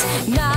Not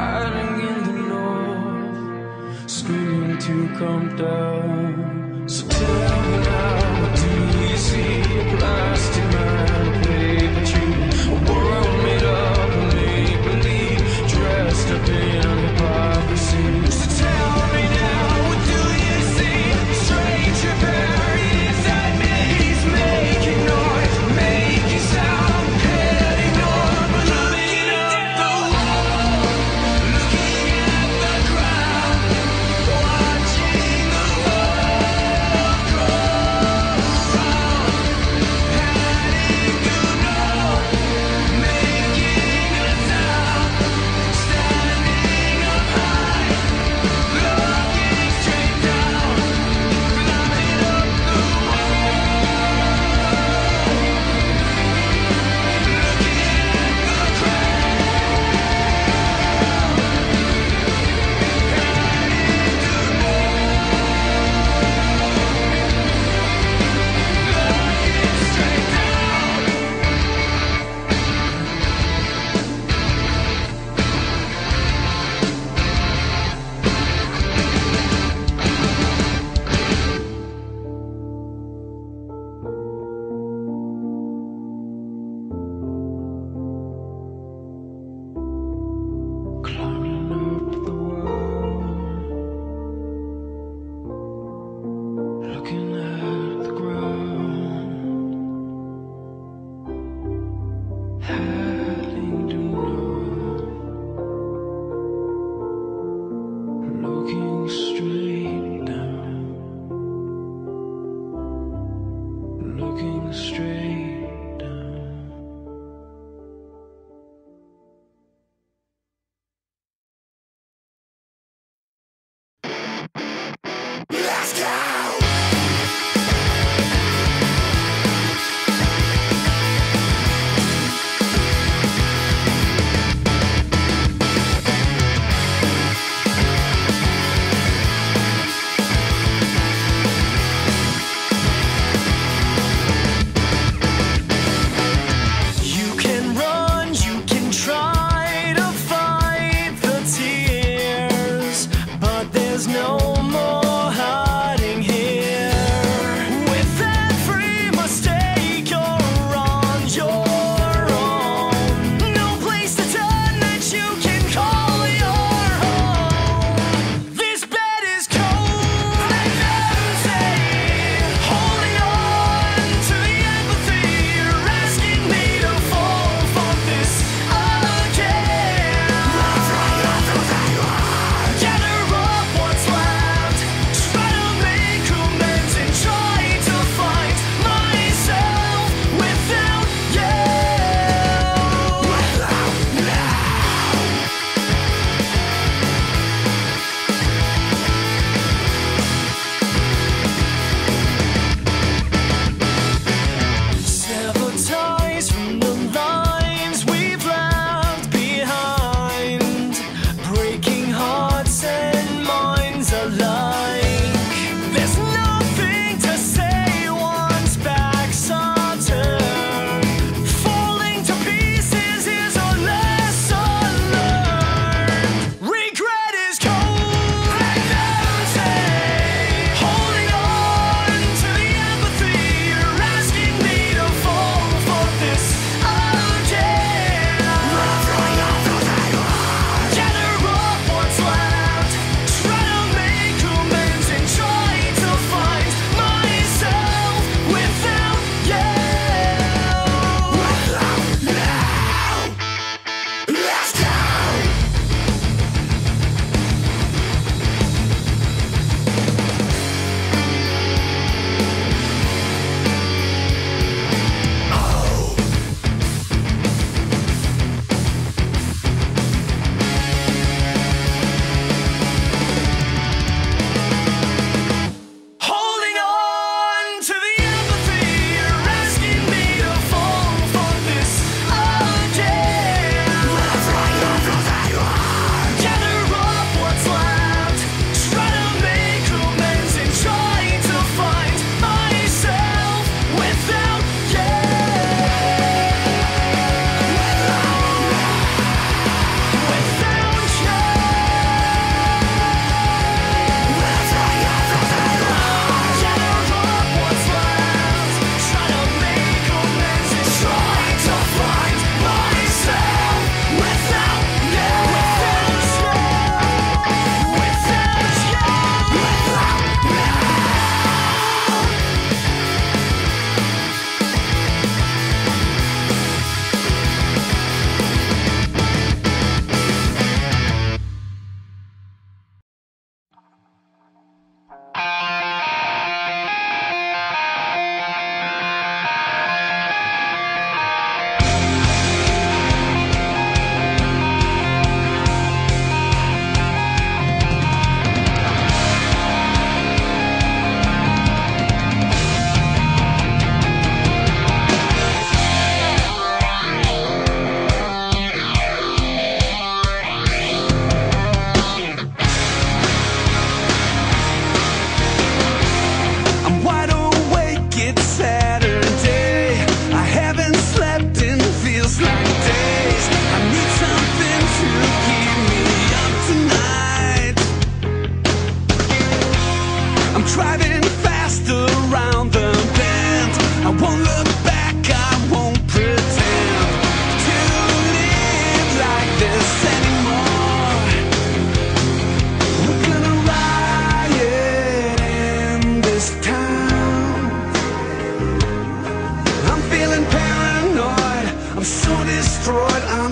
hiding in the north, screaming to come down. So tell me now, what do you see a plastic? Mistake,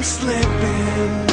slipping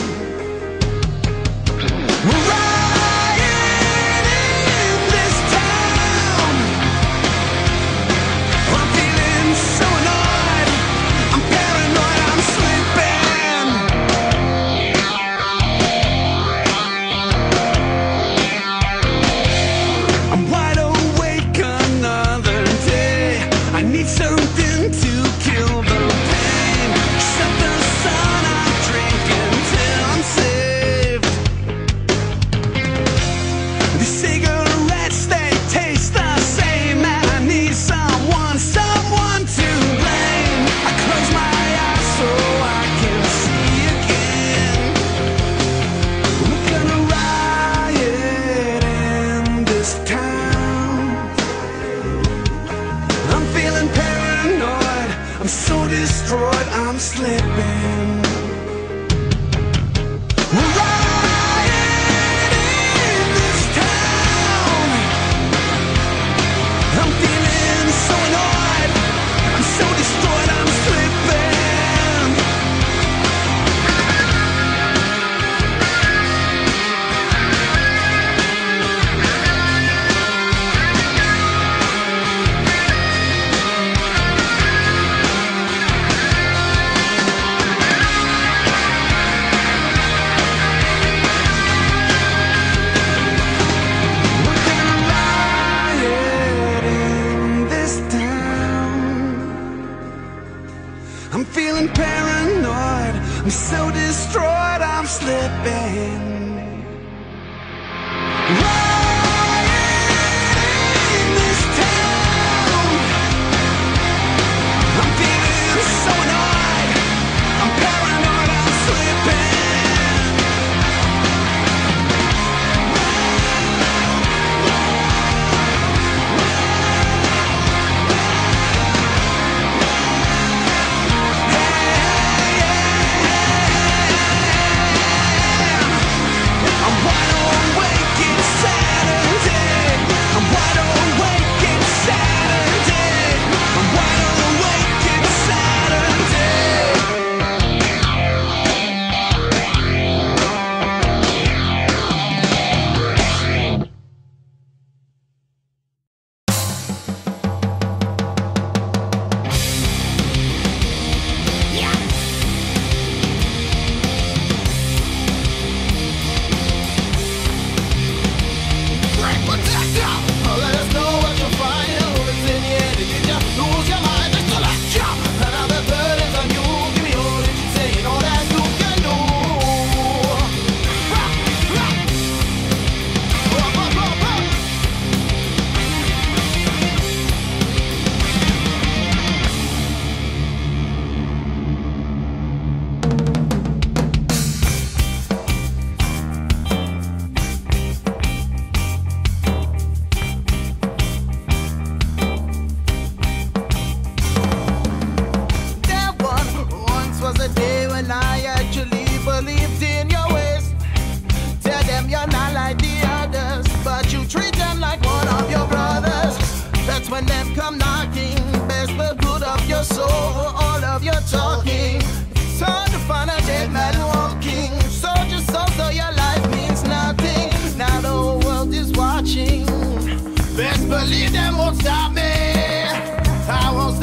Believe them won't stop me. I won't